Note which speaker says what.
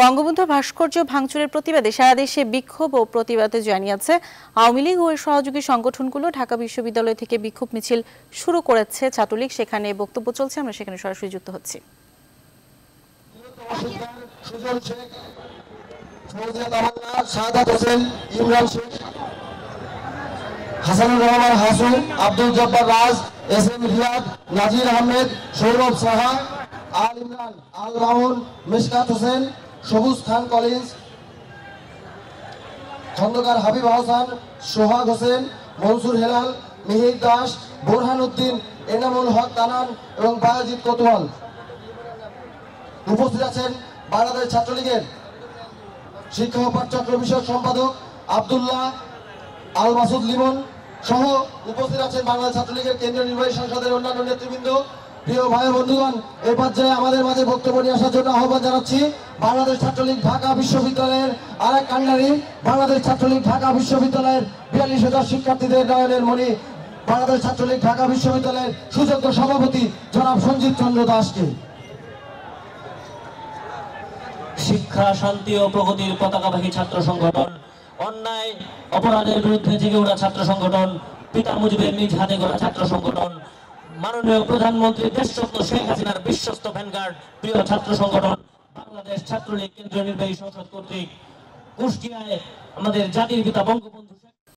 Speaker 1: বঙ্গবন্ধু ভাস্কর্য ভাঙচুরের প্রতিবাদে সারা দেশে বিক্ষোভ ও প্রতিবাদ জানিয়েছে। আওয়ামী লীগ ও সহযোগী সংগঠনগুলো ঢাকা বিশ্ববিদ্যালয় থেকে বিক্ষোভ মিছিল শুরু করেছে। ছাত্রলীগ সেখানে বক্তব্য চলছে, আমরা সেখানে সরাসরি যুক্ত হচ্ছি।
Speaker 2: আল ইমরান, আল মামুন মিশকাত হোসেন সবুজ খান কলেজ খন্দকার হাবিব আহসান, সোহাগ হোসেন, মনসুর হেলাল, মিহির দাস, বোরহান উদ্দিন, এনামুল হক তানান এবং বায়াজিৎ কোতোয়াল। উপস্থিত আছেন বাংলাদেশ ছাত্রলীগের শিক্ষা ও পাঠচক্র বিষয়ক সম্পাদক আব্দুল্লাহ আল মাসুদ লিমন সহ উপস্থিত আছেন বাংলাদেশ ছাত্রলীগের কেন্দ্রীয় নির্বাহী সংসদের অন্যান্য নেতৃবৃন্দ। প্রিয় ভাই বন্ধুগণ এই পর্যায়ে আমাদের মাঝে বক্তব্য নিয়ে আসার জন্য আহ্বান জানাচ্ছি বাংলাদেশ ছাত্রলীগ ঢাকা বিশ্ববিদ্যালয়ের আরেক কান্ডারি, বাংলাদেশ ছাত্রলীগ ঢাকা বিশ্ববিদ্যালয়ের বিয়াল্লিশ হাজার শিক্ষার্থীদের নয়নের মণি, বাংলাদেশ ছাত্রলীগ ঢাকা বিশ্ববিদ্যালয়ের সুযোগ্য সভাপতি জনাব সঞ্জিত চন্দ্র দাসকে।
Speaker 3: শিক্ষা, শান্তি ও প্রগতির পতাকাবাহী ছাত্র সংগঠন, অন্যায়, অপরাধের বিরুদ্ধে জেগে ওঠা ছাত্র সংগঠন পিতা মুজিবের নিজ হাতে গড়া ছাত্র সংগঠন মাননীয় প্রধানমন্ত্রী দেশরত্ন শেখ হাসিনার বিশ্বস্ত ভ্যানগার্ড, প্রিয় ছাত্র সংগঠন, বাংলাদেশ ছাত্রলীগ কেন্দ্রীয় নির্বাহী সংসদ কর্তৃক কুষ্টিয়ায় আমাদের জাতির পিতা বঙ্গবন্ধু